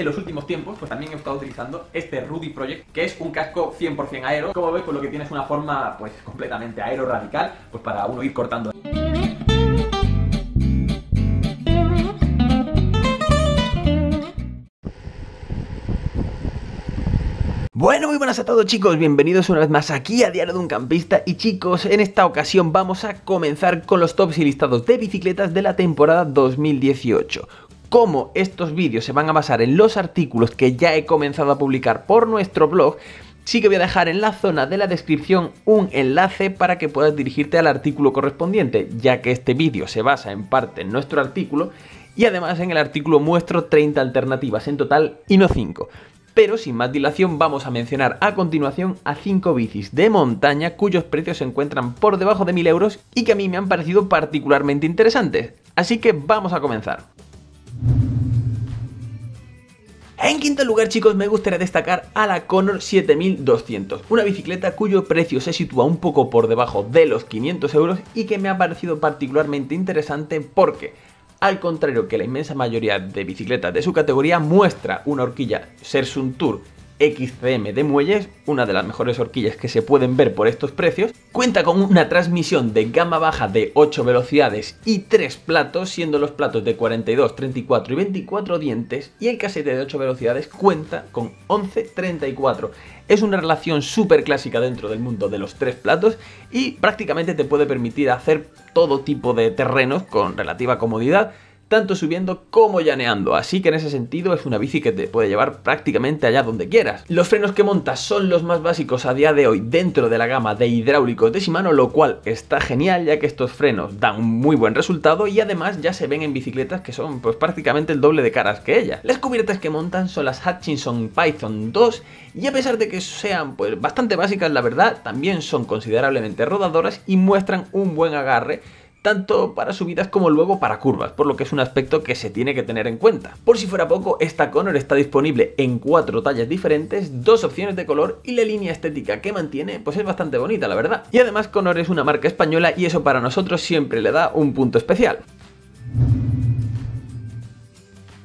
En los últimos tiempos, pues también he estado utilizando este Rudy Project, que es un casco 100% aero. Como veis, pues lo que tiene es una forma pues completamente aero radical, pues para uno ir cortando. Bueno, muy buenas a todos chicos, bienvenidos una vez más aquí a Diario de un Campista y chicos, en esta ocasión vamos a comenzar con los tops y listados de bicicletas de la temporada 2018. Como estos vídeos se van a basar en los artículos que ya he comenzado a publicar por nuestro blog, sí que voy a dejar en la zona de la descripción un enlace para que puedas dirigirte al artículo correspondiente, ya que este vídeo se basa en parte en nuestro artículo y además en el artículo muestro 30 alternativas en total y no 5. Pero sin más dilación vamos a mencionar a continuación a 5 bicis de montaña cuyos precios se encuentran por debajo de 1000 euros y que a mí me han parecido particularmente interesantes. Así que vamos a comenzar. En quinto lugar, chicos, me gustaría destacar a la Conor 7200, una bicicleta cuyo precio se sitúa un poco por debajo de los 500 euros y que me ha parecido particularmente interesante porque al contrario que la inmensa mayoría de bicicletas de su categoría, muestra una horquilla Sersun Tour XCM de muelles, una de las mejores horquillas que se pueden ver por estos precios. Cuenta con una transmisión de gama baja de 8 velocidades y 3 platos, siendo los platos de 42, 34 y 24 dientes, y el casete de 8 velocidades cuenta con 11, 34. Es una relación súper clásica dentro del mundo de los tres platos y prácticamente te puede permitir hacer todo tipo de terrenos con relativa comodidad tanto subiendo como llaneando, así que en ese sentido es una bici que te puede llevar prácticamente allá donde quieras. Los frenos que montas son los más básicos a día de hoy dentro de la gama de hidráulicos de Shimano, lo cual está genial ya que estos frenos dan un muy buen resultado y además ya se ven en bicicletas que son pues prácticamente el doble de caras que ella. Las cubiertas que montan son las Hutchinson Python 2 y a pesar de que sean pues bastante básicas la verdad, también son considerablemente rodadoras y muestran un buen agarre tanto para subidas como luego para curvas, por lo que es un aspecto que se tiene que tener en cuenta. Por si fuera poco, esta Conor está disponible en cuatro tallas diferentes, dos opciones de color y la línea estética que mantiene pues es bastante bonita la verdad. Y además Conor es una marca española y eso para nosotros siempre le da un punto especial.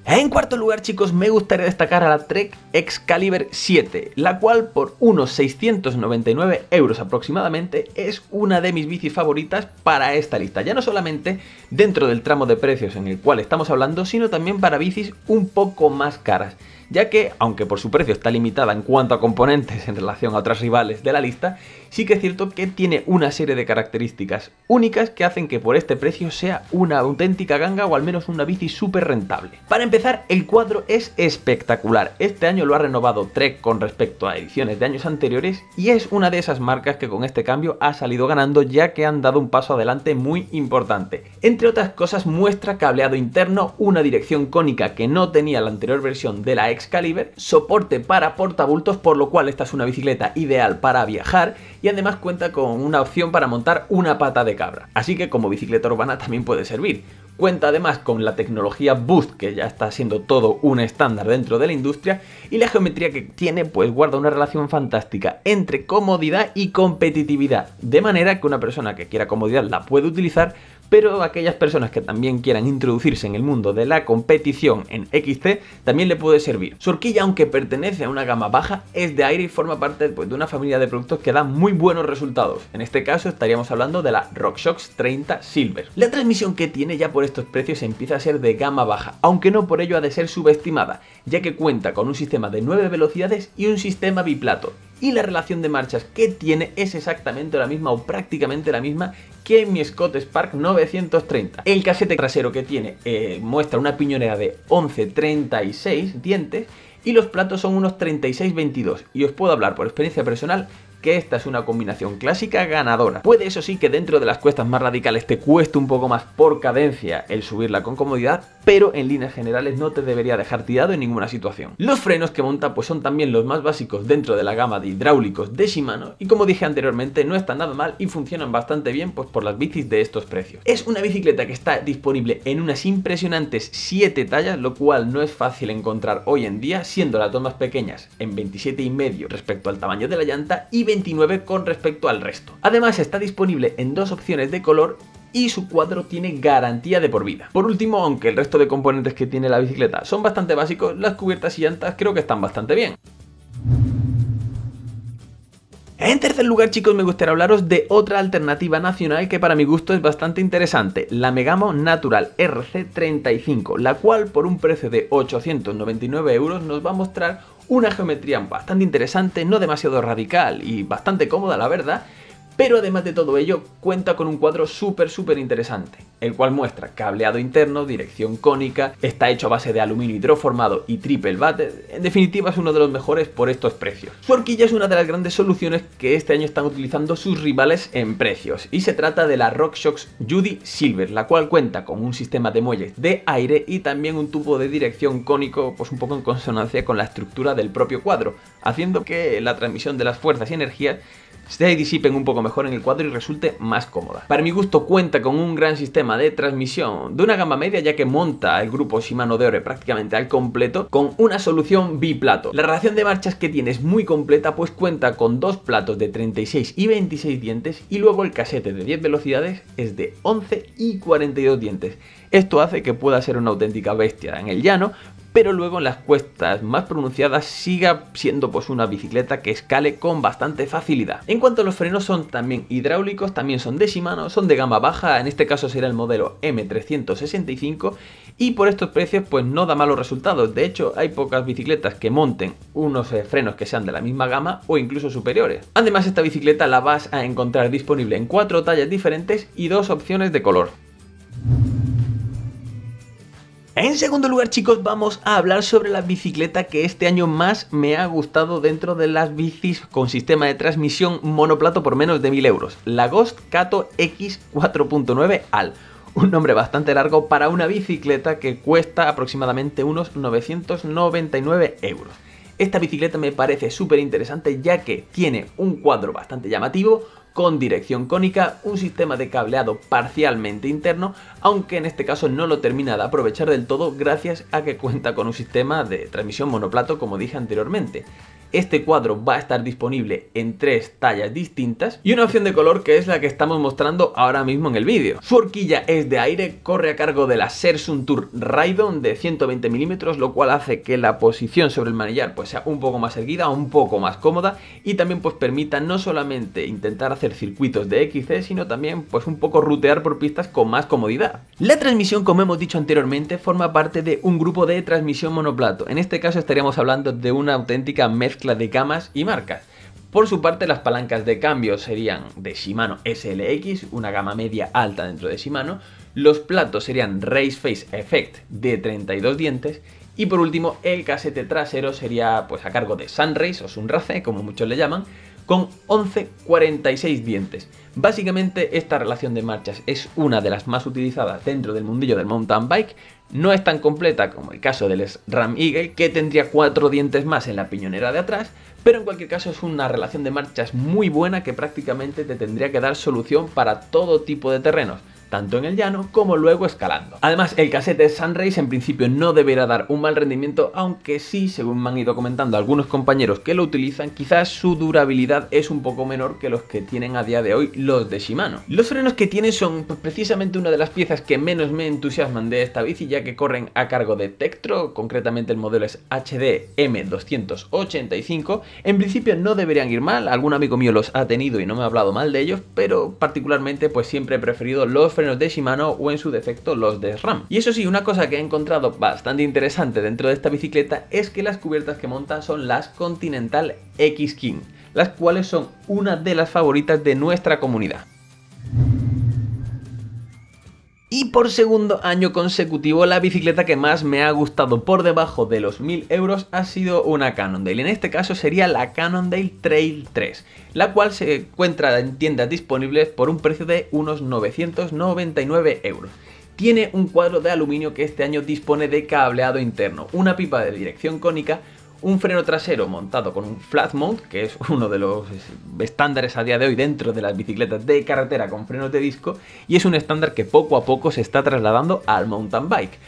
En cuarto lugar, chicos, me gustaría destacar a la Trek Excalibur 7, la cual por unos 699 euros aproximadamente es una de mis bicis favoritas para esta lista. Ya no solamente dentro del tramo de precios en el cual estamos hablando, sino también para bicis un poco más caras ya que, aunque por su precio está limitada en cuanto a componentes en relación a otras rivales de la lista, sí que es cierto que tiene una serie de características únicas que hacen que por este precio sea una auténtica ganga o al menos una bici súper rentable. Para empezar, el cuadro es espectacular. Este año lo ha renovado Trek con respecto a ediciones de años anteriores y es una de esas marcas que con este cambio ha salido ganando ya que han dado un paso adelante muy importante. Entre otras cosas muestra cableado interno, una dirección cónica que no tenía la anterior versión de la Excalibur, soporte para portabultos, por lo cual esta es una bicicleta ideal para viajar y además cuenta con una opción para montar una pata de cabra. Así que como bicicleta urbana también puede servir. Cuenta además con la tecnología Boost, que ya está siendo todo un estándar dentro de la industria, y la geometría que tiene pues guarda una relación fantástica entre comodidad y competitividad, de manera que una persona que quiera comodidad la puede utilizar, pero aquellas personas que también quieran introducirse en el mundo de la competición en XT también le puede servir. Su horquilla, aunque pertenece a una gama baja, es de aire y forma parte pues, de una familia de productos que dan muy buenos resultados. En este caso estaríamos hablando de la RockShox 30 Silver. La transmisión que tiene ya por estos precios empieza a ser de gama baja, aunque no por ello ha de ser subestimada, ya que cuenta con un sistema de 9 velocidades y un sistema biplato, y la relación de marchas que tiene es exactamente la misma o prácticamente la misma que mi Scott Spark 930. El casete trasero que tiene eh, muestra una piñonera de 11.36 dientes y los platos son unos 36.22 y os puedo hablar por experiencia personal que esta es una combinación clásica ganadora. Puede eso sí que dentro de las cuestas más radicales te cueste un poco más por cadencia el subirla con comodidad, pero en líneas generales no te debería dejar tirado en ninguna situación. Los frenos que monta pues son también los más básicos dentro de la gama de hidráulicos de Shimano y como dije anteriormente no están nada mal y funcionan bastante bien pues por las bicis de estos precios. Es una bicicleta que está disponible en unas impresionantes 7 tallas, lo cual no es fácil encontrar hoy en día, siendo las dos más pequeñas en 27,5 respecto al tamaño de la llanta y 29 con respecto al resto. Además está disponible en dos opciones de color y su cuadro tiene garantía de por vida. Por último, aunque el resto de componentes que tiene la bicicleta son bastante básicos, las cubiertas y llantas creo que están bastante bien. En tercer lugar, chicos, me gustaría hablaros de otra alternativa nacional que para mi gusto es bastante interesante, la Megamo Natural RC35, la cual por un precio de 899 euros nos va a mostrar una geometría bastante interesante, no demasiado radical y bastante cómoda, la verdad, pero además de todo ello, cuenta con un cuadro súper súper interesante, el cual muestra cableado interno, dirección cónica, está hecho a base de aluminio hidroformado y triple batter, en definitiva es uno de los mejores por estos precios. Su horquilla es una de las grandes soluciones que este año están utilizando sus rivales en precios, y se trata de la RockShox Judy Silver, la cual cuenta con un sistema de muelles de aire y también un tubo de dirección cónico, pues un poco en consonancia con la estructura del propio cuadro, haciendo que la transmisión de las fuerzas y energías se disipen un poco mejor en el cuadro y resulte más cómoda. Para mi gusto cuenta con un gran sistema de transmisión de una gama media ya que monta el grupo Shimano Deore prácticamente al completo con una solución biplato. La relación de marchas que tiene es muy completa pues cuenta con dos platos de 36 y 26 dientes y luego el casete de 10 velocidades es de 11 y 42 dientes. Esto hace que pueda ser una auténtica bestia en el llano, pero luego en las cuestas más pronunciadas siga siendo pues una bicicleta que escale con bastante facilidad. En cuanto a los frenos son también hidráulicos, también son de Shimano, son de gama baja, en este caso será el modelo M365 y por estos precios pues no da malos resultados, de hecho hay pocas bicicletas que monten unos eh, frenos que sean de la misma gama o incluso superiores. Además esta bicicleta la vas a encontrar disponible en cuatro tallas diferentes y dos opciones de color. En segundo lugar, chicos, vamos a hablar sobre la bicicleta que este año más me ha gustado dentro de las bicis con sistema de transmisión monoplato por menos de 1000 euros. La Ghost Kato X 4.9 Al. Un nombre bastante largo para una bicicleta que cuesta aproximadamente unos 999 euros. Esta bicicleta me parece súper interesante ya que tiene un cuadro bastante llamativo, con dirección cónica, un sistema de cableado parcialmente interno, aunque en este caso no lo termina de aprovechar del todo gracias a que cuenta con un sistema de transmisión monoplato como dije anteriormente. Este cuadro va a estar disponible en tres tallas distintas y una opción de color que es la que estamos mostrando ahora mismo en el vídeo. Su horquilla es de aire, corre a cargo de la Sersun Tour Raidon de 120 milímetros, lo cual hace que la posición sobre el manillar pues, sea un poco más erguida, un poco más cómoda y también pues permita no solamente intentar hacer circuitos de XC, sino también pues un poco rutear por pistas con más comodidad. La transmisión, como hemos dicho anteriormente, forma parte de un grupo de transmisión monoplato. En este caso estaríamos hablando de una auténtica mezcla de gamas y marcas. Por su parte, las palancas de cambio serían de Shimano SLX, una gama media alta dentro de Shimano. Los platos serían Race Face Effect de 32 dientes. Y por último, el casete trasero sería pues a cargo de Sunrace o Sunrace, como muchos le llaman, con 11,46 dientes. Básicamente esta relación de marchas es una de las más utilizadas dentro del mundillo del mountain bike, no es tan completa como el caso del Ram Eagle, que tendría cuatro dientes más en la piñonera de atrás, pero en cualquier caso es una relación de marchas muy buena que prácticamente te tendría que dar solución para todo tipo de terrenos tanto en el llano como luego escalando. Además, el casete Sunrace en principio no deberá dar un mal rendimiento, aunque sí, según me han ido comentando algunos compañeros que lo utilizan, quizás su durabilidad es un poco menor que los que tienen a día de hoy los de Shimano. Los frenos que tiene son pues, precisamente una de las piezas que menos me entusiasman de esta bici, ya que corren a cargo de Tektro, concretamente el modelo es HD M285. En principio no deberían ir mal, algún amigo mío los ha tenido y no me ha hablado mal de ellos, pero particularmente pues siempre he preferido los frenos de Shimano o en su defecto los de SRAM. Y eso sí, una cosa que he encontrado bastante interesante dentro de esta bicicleta es que las cubiertas que monta son las Continental X King, las cuales son una de las favoritas de nuestra comunidad. Y por segundo año consecutivo la bicicleta que más me ha gustado por debajo de los 1000 euros ha sido una Cannondale. En este caso sería la Cannondale Trail 3, la cual se encuentra en tiendas disponibles por un precio de unos 999 euros tiene un cuadro de aluminio que este año dispone de cableado interno, una pipa de dirección cónica un freno trasero montado con un flat mount, que es uno de los estándares a día de hoy dentro de las bicicletas de carretera con frenos de disco, y es un estándar que poco a poco se está trasladando al mountain bike.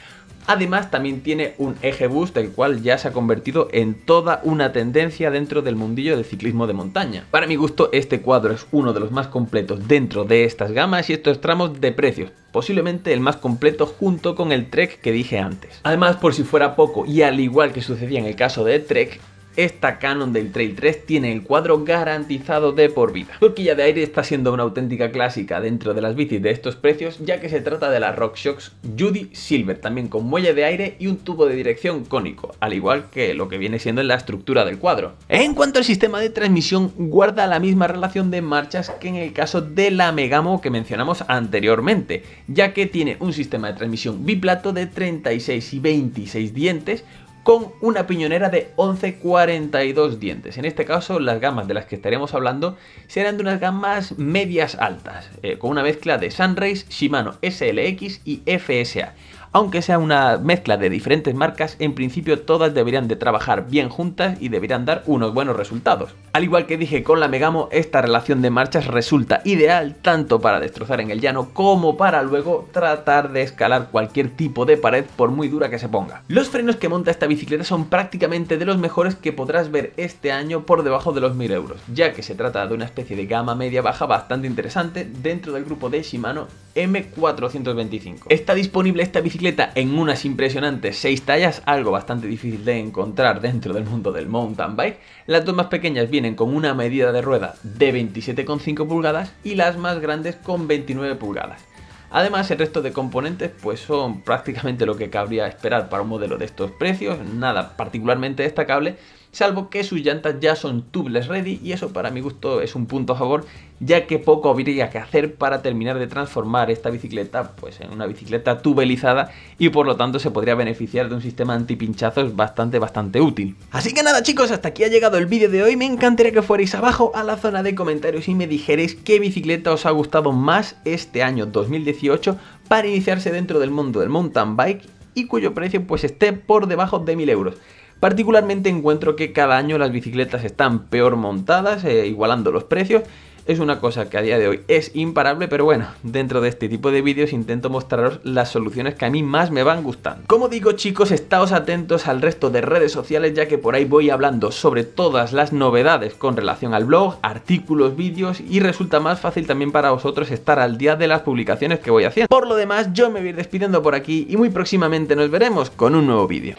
Además también tiene un eje boost el cual ya se ha convertido en toda una tendencia dentro del mundillo del ciclismo de montaña. Para mi gusto este cuadro es uno de los más completos dentro de estas gamas y estos tramos de precios, posiblemente el más completo junto con el Trek que dije antes. Además por si fuera poco y al igual que sucedía en el caso de Trek, esta Canon del Trail 3 tiene el cuadro garantizado de por vida. La de aire está siendo una auténtica clásica dentro de las bicis de estos precios, ya que se trata de la RockShox Judy Silver, también con muelle de aire y un tubo de dirección cónico, al igual que lo que viene siendo en la estructura del cuadro. En cuanto al sistema de transmisión, guarda la misma relación de marchas que en el caso de la Megamo que mencionamos anteriormente, ya que tiene un sistema de transmisión biplato de 36 y 26 dientes, con una piñonera de 11,42 dientes. En este caso, las gamas de las que estaremos hablando serán de unas gamas medias altas, eh, con una mezcla de Sunrace, Shimano SLX y FSA aunque sea una mezcla de diferentes marcas, en principio todas deberían de trabajar bien juntas y deberían dar unos buenos resultados. Al igual que dije con la Megamo, esta relación de marchas resulta ideal tanto para destrozar en el llano como para luego tratar de escalar cualquier tipo de pared por muy dura que se ponga. Los frenos que monta esta bicicleta son prácticamente de los mejores que podrás ver este año por debajo de los 1000 euros, ya que se trata de una especie de gama media-baja bastante interesante dentro del grupo de Shimano M425. Está disponible esta bicicleta en unas impresionantes 6 tallas, algo bastante difícil de encontrar dentro del mundo del mountain bike. Las dos más pequeñas vienen con una medida de rueda de 27,5 pulgadas y las más grandes con 29 pulgadas. Además, el resto de componentes pues son prácticamente lo que cabría esperar para un modelo de estos precios, nada particularmente destacable, salvo que sus llantas ya son tubeless ready y eso para mi gusto es un punto a favor, ya que poco habría que hacer para terminar de transformar esta bicicleta pues en una bicicleta tubelizada y por lo tanto se podría beneficiar de un sistema antipinchazos bastante bastante útil. Así que nada chicos, hasta aquí ha llegado el vídeo de hoy, me encantaría que fuerais abajo a la zona de comentarios y me dijerais qué bicicleta os ha gustado más este año 2018 para iniciarse dentro del mundo del mountain bike y cuyo precio pues esté por debajo de 1000 euros. Particularmente encuentro que cada año las bicicletas están peor montadas, eh, igualando los precios, es una cosa que a día de hoy es imparable, pero bueno, dentro de este tipo de vídeos intento mostraros las soluciones que a mí más me van gustando. Como digo chicos, estáos atentos al resto de redes sociales ya que por ahí voy hablando sobre todas las novedades con relación al blog, artículos, vídeos y resulta más fácil también para vosotros estar al día de las publicaciones que voy haciendo. Por lo demás, yo me voy despidiendo por aquí y muy próximamente nos veremos con un nuevo vídeo.